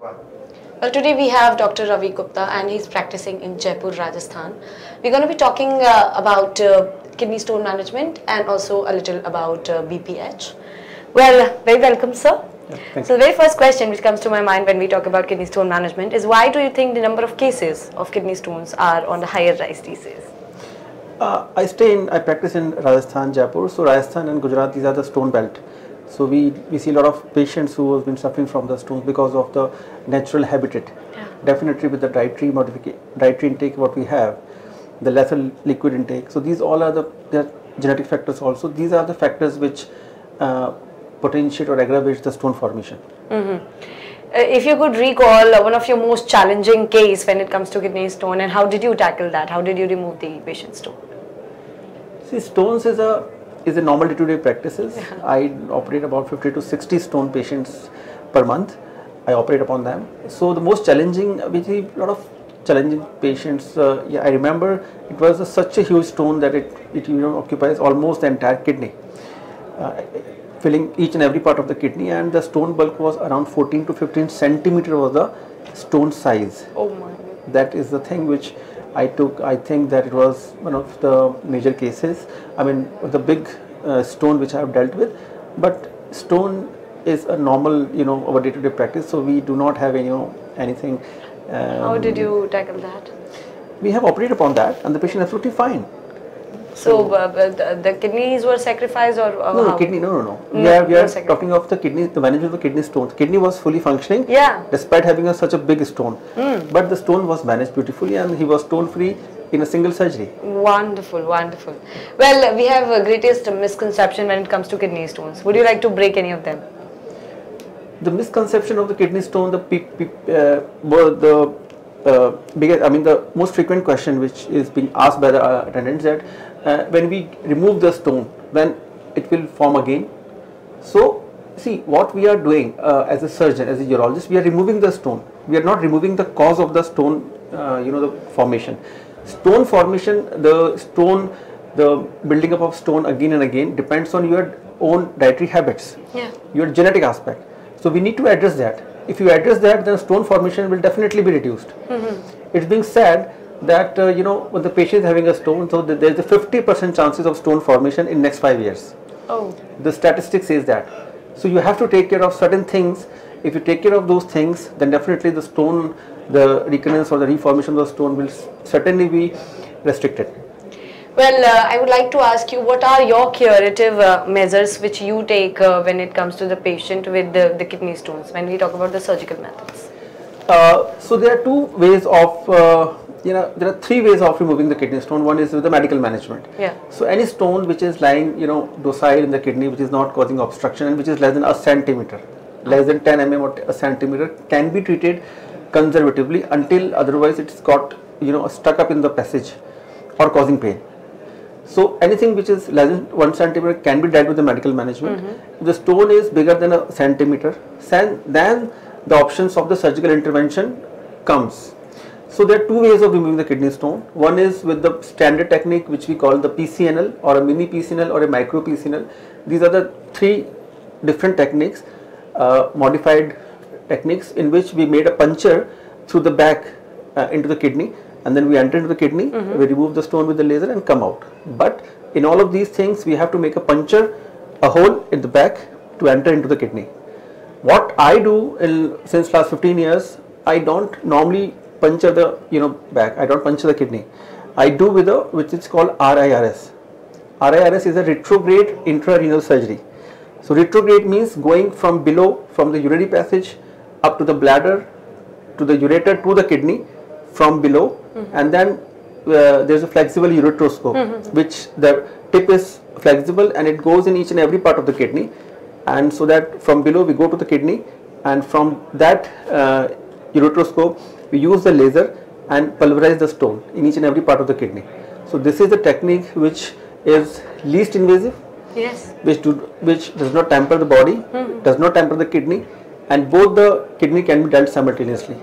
Well, today we have Dr. Ravi Gupta and he's practicing in Jaipur, Rajasthan. We're going to be talking uh, about uh, kidney stone management and also a little about uh, BPH. Well, very welcome, sir. Yeah, so the very first question which comes to my mind when we talk about kidney stone management is why do you think the number of cases of kidney stones are on the higher rise these days? Uh, I stay in, I practice in Rajasthan, Jaipur. So Rajasthan and Gujarat, these are the stone belt. So we, we see a lot of patients who have been suffering from the stones because of the natural habitat. Yeah. Definitely with the dietary modification, dietary intake what we have, the lesser liquid intake. So these all are the, the genetic factors also. These are the factors which uh, potentiate or aggravate the stone formation. Uh, if you could recall uh, one of your most challenging case when it comes to kidney stone and how did you tackle that? How did you remove the patient stone? See, stones is a is a normal day-to-day practices. I operate about 50 to 60 stone patients per month. I operate upon them. So the most challenging, we see a lot of challenging patients. Uh, yeah, I remember it was a, such a huge stone that it, it you know occupies almost the entire kidney, uh, filling each and every part of the kidney. And the stone bulk was around 14 to 15 centimeter was the stone size. Oh my. That is the thing which I took, I think that it was one of the major cases. I mean, the big uh, stone which I have dealt with, but stone is a normal, you know, our day-to-day practice. So we do not have any, you know, anything. Um, How did you tackle that? We have operated upon that, and the patient is absolutely fine. So uh, the, the kidneys were sacrificed or uh, No, no, kidney, no, no, no. We No, are, we are talking of the kidney, the management of the kidney stones. Kidney was fully functioning. Yeah. Despite having a, such a big stone, Hmm. but the stone was managed beautifully, and he was stone-free in a single surgery. Wonderful, wonderful. Well, we have a greatest misconception when it comes to kidney stones. Would you like to break any of them? the misconception of the kidney stone, the pe- pe- uh, the uh, biggest, I mean, the most frequent question which is being asked by the uh, attendants that uh, when we remove the stone, when it will form again. So, see, what we are doing uh, as a surgeon, as a urologist, we are removing the stone. We are not removing the cause of the stone, uh, you know, the formation. Stone formation, the stone, the building up of stone again and again depends on your own dietary habits Yeah. your genetic aspect. So we need to address that. If you address that, then stone formation will definitely be reduced. It's being said that uh, you know when the patient is having a stone, so there is a 50% chances of stone formation in next five years. Oh, The statistic says that. So you have to take care of certain things. If you take care of those things, then definitely the stone, the recurrence or the reformation of the stone will certainly be restricted. well, uh, I would like to ask you what are your curative uh, measures which you take uh, when it comes to the patient with the, the kidney stones when we talk about the surgical methods? Uh, so there are two ways of, uh, you know, there are three ways of removing the kidney stone. One is with the medical management. Yeah. So any stone which is lying, you know, docile in the kidney, which is not causing obstruction and which is less than a centimeter, less than 10 mm or a centimeter, can be treated conservatively until otherwise it's got, you know, stuck up in the passage or causing pain. So anything which is less than one centimeter can be dealt with the medical management. If the stone is bigger than a centimeter, then, then the options of the surgical intervention comes. So there are two ways of removing the kidney stone. One is with the standard technique which we call the PCNL or a mini PCNL or a micro PCNL. These are the three different techniques, uh, modified techniques in which we made a puncture through the back uh, into the kidney and then we enter into the kidney, we remove the stone with the laser and come out. But in all of these things we have to make a puncture, a hole in the back to enter into the kidney. What I do in, since last 15 years, I don't normally puncture the you know back. I don't puncture the kidney. I do with a which is called RIRS. RIRS is a retrograde intrarenal surgery. So retrograde means going from below from the urinary passage up to the bladder to the ureter to the kidney from below and then uh, there's a flexible ureteroscope which the tip is flexible and it goes in each and every part of the kidney and so that from below we go to the kidney and from that uh, ureteroscope we use the laser and pulverize the stone in each and every part of the kidney. So this is the technique which is least invasive Yes. which do, which does not tamper the body, mm-hmm. does not tamper the kidney, and both the kidney can be dealt simultaneously.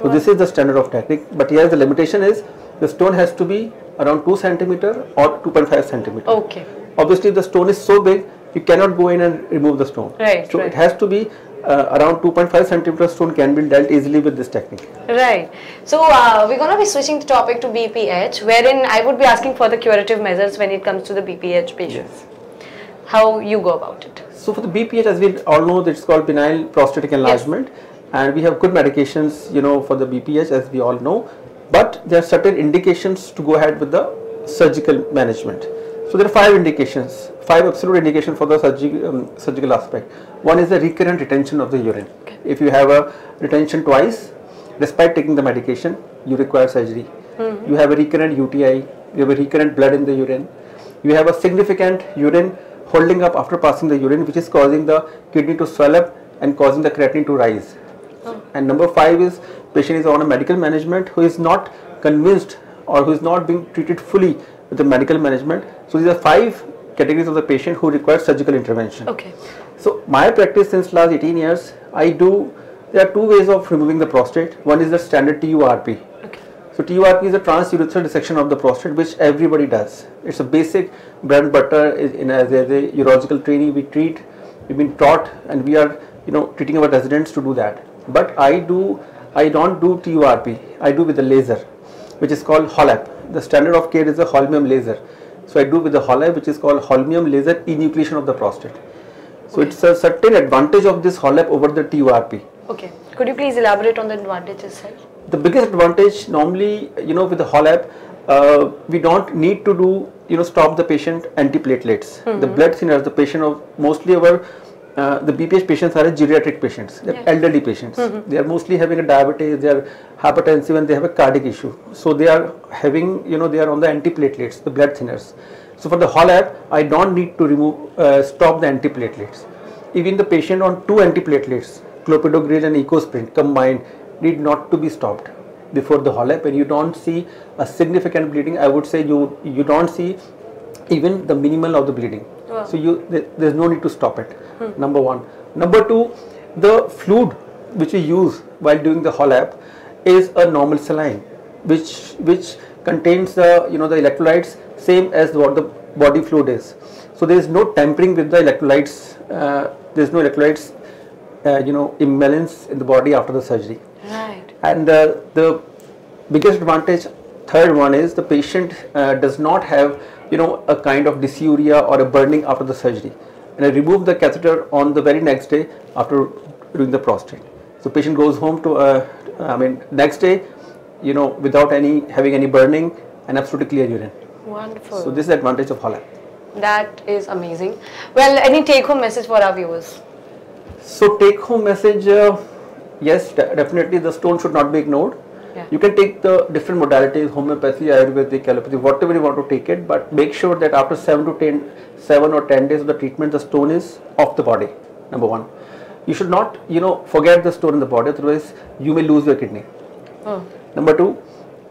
So this is the standard of technique. But here the limitation is the stone has to be around 2 centimeter or 2.5 centimeter. Okay. Obviously, the stone is so big you cannot go in and remove the stone. Right, So right. it has to be uh, around 2.5 centimeter stone can be dealt easily with this technique. Right. So uh, we're going to be switching the topic to BPH, wherein I would be asking for the curative measures when it comes to the BPH patients. How you go about it? So for the BPH, as we all know, it's called benign prostatic enlargement, and we have good medications, you know, for the BPH, as we all know. But there are certain indications to go ahead with the surgical management. So there are five indications, five absolute indications for the surgi- um, surgical aspect. One is the recurrent retention of the urine. If you have a retention twice, despite taking the medication, you require surgery. You have a recurrent UTI, you have a recurrent blood in the urine, you have a significant urine holding up after passing the urine, which is causing the kidney to swell up and causing the creatinine to rise. And number five is patient is on a medical management who is not convinced or who is not being treated fully with the medical management. So these are five categories of the patient who require surgical intervention. Okay. So my practice since last 18 years, I do, there are two ways of removing the prostate. One is the standard TURP. Okay. So TURP is a transurethral dissection of the prostate which everybody does. It's a basic bread and butter in as a, as a urological training we treat, we've been taught and we are you know treating our residents to do that. But I do, I don't do TURP, I do with a laser which is called HoLEP. The standard of care is a holmium laser. So I do with the HoLEP which is called holmium laser enucleation of the prostate. So it's a certain advantage of this HoLEP over the TURP. Okay. Could you please elaborate on the advantages sir? The biggest advantage normally, you know, with the HoLEP, uh, we don't need to do, you know, stop the patient antiplatelets. The blood thinners, the patient of mostly our uh, the BPH patients are geriatric patients, they're Yeah. elderly patients. They are mostly having a diabetes, they are hypertensive, and they have a cardiac issue. So they are having, you know, they are on the antiplatelets, the blood thinners. So for the HoLEP, I don't need to remove, uh, stop the antiplatelets. Even the patient on two antiplatelets, clopidogrel and ecosprin combined, need not to be stopped before the HoLEP, and you don't see a significant bleeding. I would say you you don't see even the minimal of the bleeding. Wow. So you there, there's no need to stop it. Number one. Number two, the fluid which we use while doing the HoLEP is a normal saline, which which contains the you know the electrolytes same as what the body fluid is. So there is no tampering with the electrolytes. Uh, there is no electrolytes, uh, you know, imbalance in the body after the surgery. Right. And uh, the biggest advantage, third one is the patient uh, does not have, you know, a kind of dysuria or a burning after the surgery. And I remove the catheter on the very next day after doing the prostate. So patient goes home to, uh, I mean, next day, you know, without any having any burning and absolutely clear urine. Wonderful. So this is the advantage of HoLEP. that is amazing. Well, any take-home message for our viewers? So take home message, uh, yes, definitely the stone should not be ignored. Yeah. You can take the different modalities, homeopathy, Ayurvedic, allopathy, whatever you want to take it, but make sure that after 7 to 10, 7 or 10 days of the treatment, the stone is off the body, number one. You should not, you know, forget the stone in the body, otherwise you may lose your kidney. Oh. Number two,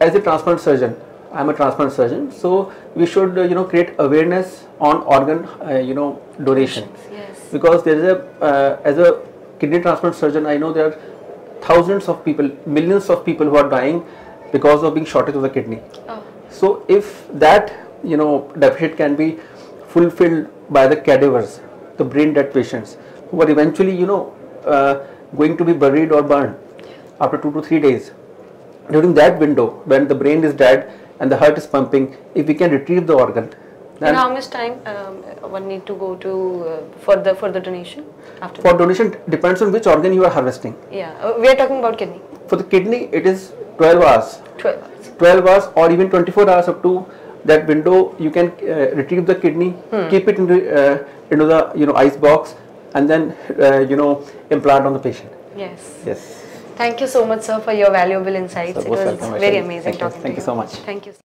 as a transplant surgeon, I am a transplant surgeon, so we should, uh, you know, create awareness on organ, uh, you know, donation Yes. because there is a uh, as a kidney transplant surgeon i know there are thousands of people millions of people who are dying because of being shortage of the kidney Oh. so if that you know deficit can be fulfilled by the cadavers the brain dead patients who are eventually you know uh, going to be buried or burned after 2 to 3 days during that window when the brain is dead and the heart is pumping if we can retrieve the organ And how much time um, one need to go to uh, for the for the donation after? for donation depends on which organ you are harvesting yeah, uh, we are talking about kidney. For the kidney, it is 12 hours. Twelve hours. 12 hours or even 24 hours up to that window, you can uh, retrieve the kidney, keep it into, uh, into the you know ice box, and then uh, you know implant on the patient. Yes. Yes. Thank you so much, sir, for your valuable insights. So it was very amazing Thank you. talking Thank to you. Thank you so much. Thank you.